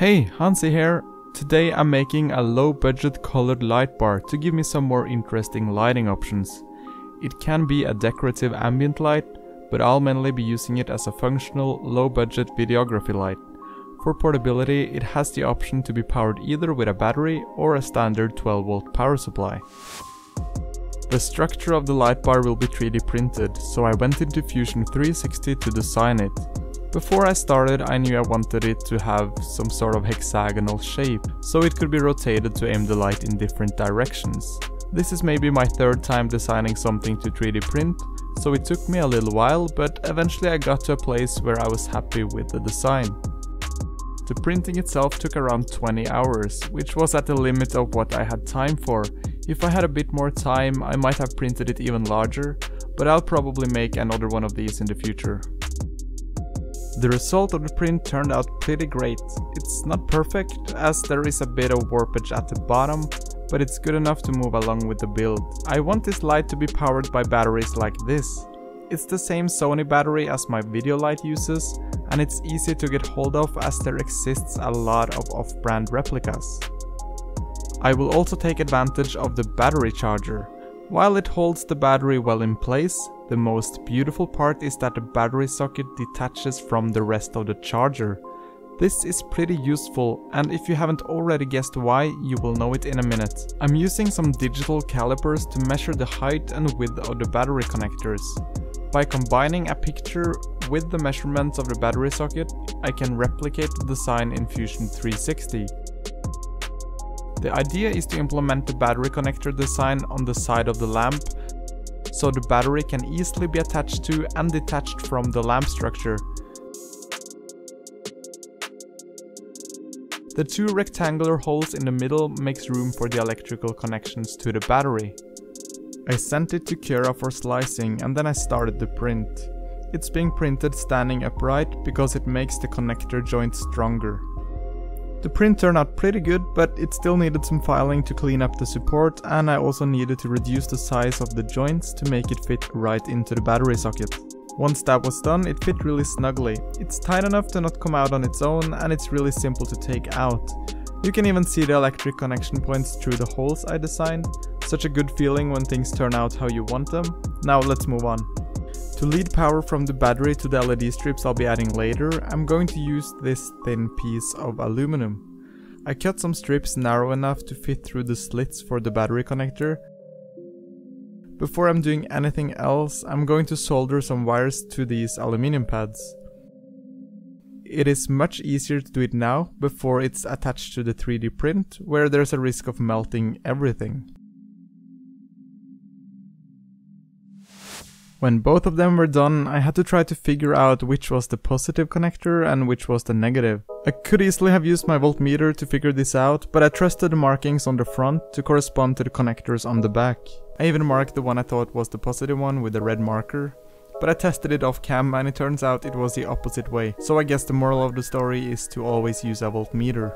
Hey, Hansi here. Today I'm making a low budget colored light bar to give me some more interesting lighting options. It can be a decorative ambient light, but I'll mainly be using it as a functional low budget videography light. For portability, it has the option to be powered either with a battery or a standard 12 volt power supply. The structure of the light bar will be 3D printed, so I went into Fusion 360 to design it. Before I started I knew I wanted it to have some sort of hexagonal shape, so it could be rotated to aim the light in different directions. This is maybe my third time designing something to 3D print, so it took me a little while, but eventually I got to a place where I was happy with the design. The printing itself took around 20 hours, which was at the limit of what I had time for. If I had a bit more time, I might have printed it even larger, but I'll probably make another one of these in the future. The result of the print turned out pretty great. It's not perfect, as there is a bit of warpage at the bottom, but it's good enough to move along with the build. I want this light to be powered by batteries like this. It's the same Sony battery as my video light uses, and it's easy to get hold of as there exists a lot of off-brand replicas. I will also take advantage of the battery charger. While it holds the battery well in place, the most beautiful part is that the battery socket detaches from the rest of the charger. This is pretty useful and if you haven't already guessed why, you will know it in a minute. I'm using some digital calipers to measure the height and width of the battery connectors. By combining a picture with the measurements of the battery socket, I can replicate the design in Fusion 360. The idea is to implement the battery connector design on the side of the lamp so the battery can easily be attached to and detached from the lamp structure. The two rectangular holes in the middle makes room for the electrical connections to the battery. I sent it to Cura for slicing and then I started the print. It's being printed standing upright because it makes the connector joint stronger. The print turned out pretty good, but it still needed some filing to clean up the support and I also needed to reduce the size of the joints to make it fit right into the battery socket. Once that was done, it fit really snugly. It's tight enough to not come out on its own and it's really simple to take out. You can even see the electric connection points through the holes I designed. Such a good feeling when things turn out how you want them. Now let's move on. To lead power from the battery to the LED strips I'll be adding later, I'm going to use this thin piece of aluminum. I cut some strips narrow enough to fit through the slits for the battery connector. Before I'm doing anything else, I'm going to solder some wires to these aluminum pads. It is much easier to do it now, before it's attached to the 3D print, where there's a risk of melting everything. When both of them were done, I had to try to figure out which was the positive connector and which was the negative. I could easily have used my voltmeter to figure this out, but I trusted the markings on the front to correspond to the connectors on the back. I even marked the one I thought was the positive one with a red marker. But I tested it off cam and it turns out it was the opposite way, so I guess the moral of the story is to always use a voltmeter.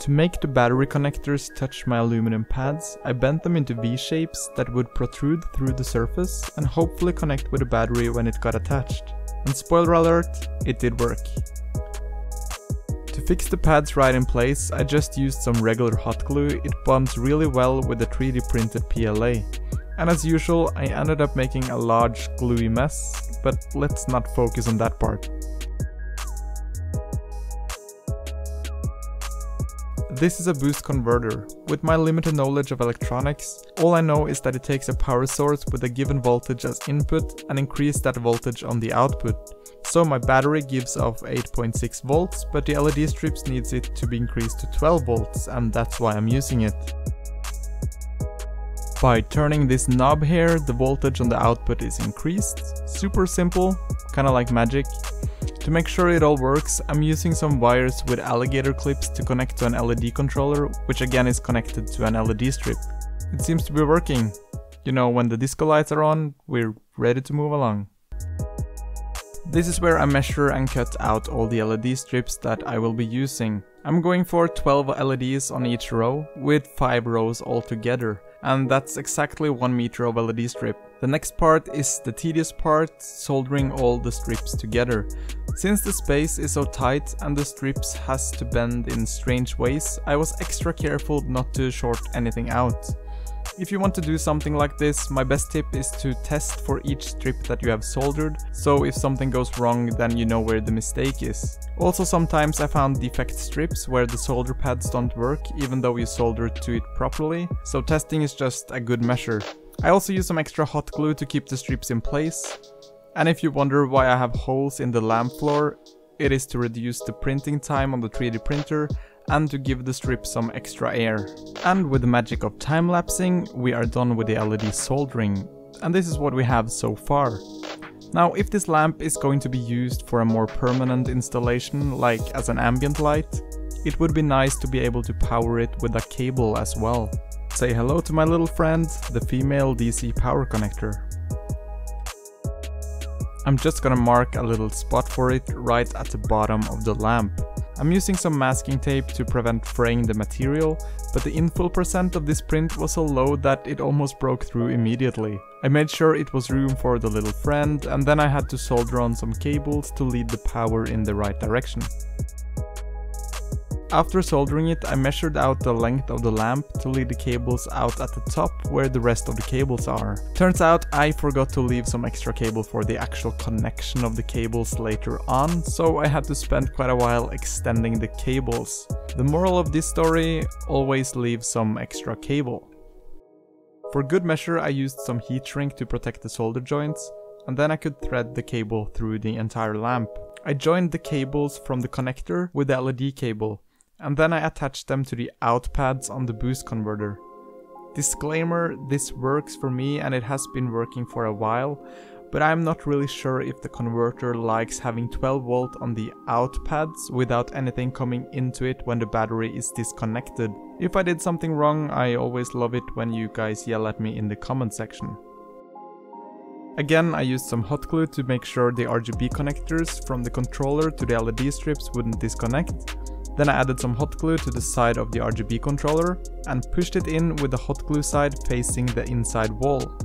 To make the battery connectors touch my aluminum pads, I bent them into V-shapes that would protrude through the surface and hopefully connect with the battery when it got attached. And spoiler alert, it did work. To fix the pads right in place, I just used some regular hot glue, it bonds really well with the 3D printed PLA. And as usual, I ended up making a large gluey mess, but let's not focus on that part. This is a boost converter. With my limited knowledge of electronics, all I know is that it takes a power source with a given voltage as input and increase that voltage on the output. So my battery gives off 8.6 volts, but the LED strips needs it to be increased to 12 volts and that's why I'm using it. By turning this knob here, the voltage on the output is increased. Super simple, kinda like magic. To make sure it all works, I'm using some wires with alligator clips to connect to an LED controller, which again is connected to an LED strip. It seems to be working. You know, when the disco lights are on, we're ready to move along. This is where I measure and cut out all the LED strips that I will be using. I'm going for 12 LEDs on each row, with 5 rows altogether, and that's exactly 1 meter of LED strip. The next part is the tedious part, soldering all the strips together. Since the space is so tight and the strips has to bend in strange ways, I was extra careful not to short anything out. If you want to do something like this, my best tip is to test for each strip that you have soldered, so if something goes wrong then you know where the mistake is. Also sometimes I found defect strips where the solder pads don't work even though you soldered to it properly, so testing is just a good measure. I also use some extra hot glue to keep the strips in place. And if you wonder why I have holes in the lamp floor, it is to reduce the printing time on the 3D printer and to give the strip some extra air. And with the magic of time-lapsing, we are done with the LED soldering. And this is what we have so far. Now, if this lamp is going to be used for a more permanent installation, like as an ambient light, it would be nice to be able to power it with a cable as well. Say hello to my little friend, the female DC power connector. I'm just gonna mark a little spot for it right at the bottom of the lamp. I'm using some masking tape to prevent fraying the material, but the infill percent of this print was so low that it almost broke through immediately. I made sure it was room for the little friend, and then I had to solder on some cables to lead the power in the right direction. After soldering it, I measured out the length of the lamp to leave the cables out at the top where the rest of the cables are. Turns out I forgot to leave some extra cable for the actual connection of the cables later on, so I had to spend quite a while extending the cables. The moral of this story, always leave some extra cable. For good measure I used some heat shrink to protect the solder joints, and then I could thread the cable through the entire lamp. I joined the cables from the connector with the LED cable, and then I attach them to the out pads on the boost converter. Disclaimer, this works for me and it has been working for a while, but I'm not really sure if the converter likes having 12 volt on the out pads without anything coming into it when the battery is disconnected. If I did something wrong, I always love it when you guys yell at me in the comment section. Again, I used some hot glue to make sure the RGB connectors from the controller to the LED strips wouldn't disconnect, then I added some hot glue to the side of the RGB controller and pushed it in with the hot glue side facing the inside wall.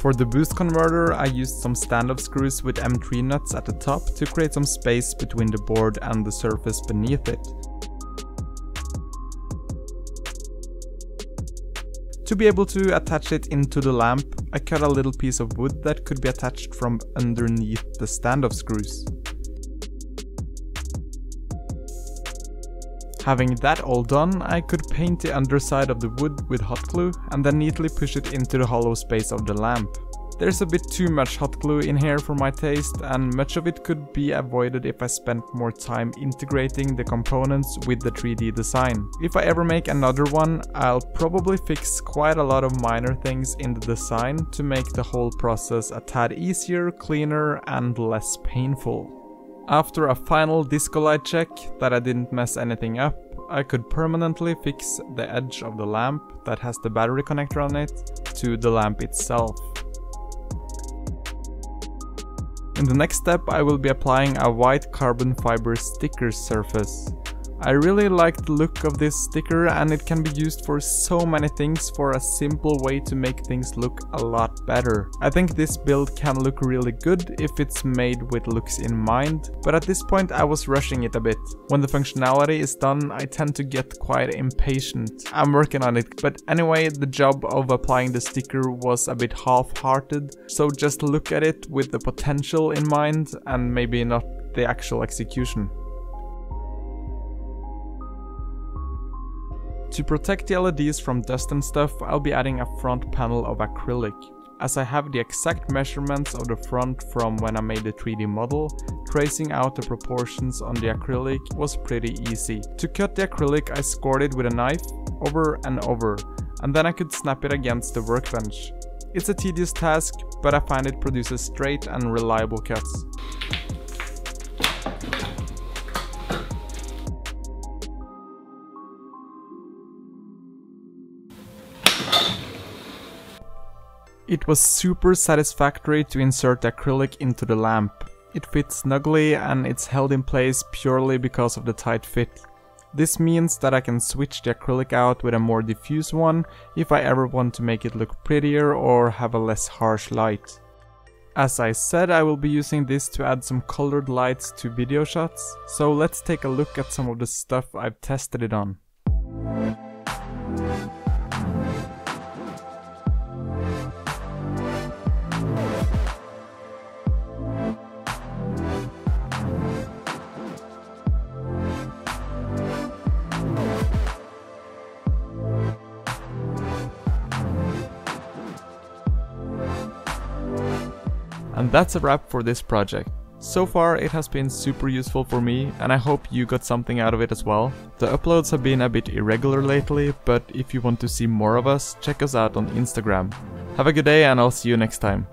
For the boost converter I used some stand-off screws with M3 nuts at the top to create some space between the board and the surface beneath it. To be able to attach it into the lamp, I cut a little piece of wood that could be attached from underneath the stand-off screws. Having that all done, I could paint the underside of the wood with hot glue and then neatly push it into the hollow space of the lamp. There's a bit too much hot glue in here for my taste and much of it could be avoided if I spent more time integrating the components with the 3D design. If I ever make another one, I'll probably fix quite a lot of minor things in the design to make the whole process a tad easier, cleaner and less painful. After a final disco light check that I didn't mess anything up, I could permanently fix the edge of the lamp that has the battery connector on it to the lamp itself. In the next step I will be applying a white carbon fiber sticker surface. I really like the look of this sticker and it can be used for so many things for a simple way to make things look a lot better. I think this build can look really good if it's made with looks in mind, but at this point I was rushing it a bit. When the functionality is done I tend to get quite impatient. I'm working on it, but anyway the job of applying the sticker was a bit half-hearted, so just look at it with the potential in mind and maybe not the actual execution. To protect the LEDs from dust and stuff, I'll be adding a front panel of acrylic. As I have the exact measurements of the front from when I made the 3D model, tracing out the proportions on the acrylic was pretty easy. To cut the acrylic I scored it with a knife, over and over, and then I could snap it against the workbench. It's a tedious task, but I find it produces straight and reliable cuts. It was super satisfactory to insert the acrylic into the lamp. It fits snugly and it's held in place purely because of the tight fit. This means that I can switch the acrylic out with a more diffuse one if I ever want to make it look prettier or have a less harsh light. As I said, I will be using this to add some colored lights to video shots, so let's take a look at some of the stuff I've tested it on. And that's a wrap for this project. So far it has been super useful for me and I hope you got something out of it as well. The uploads have been a bit irregular lately, but if you want to see more of us, check us out on Instagram. Have a good day and I'll see you next time.